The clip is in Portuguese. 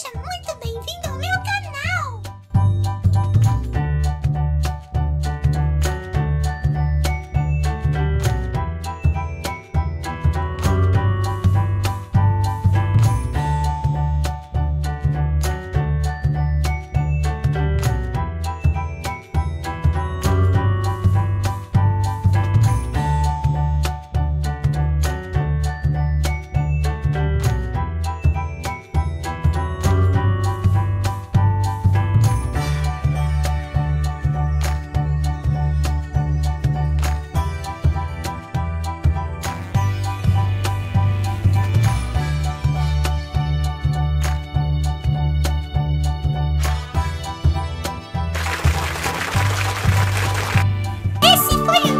Beijo muito for.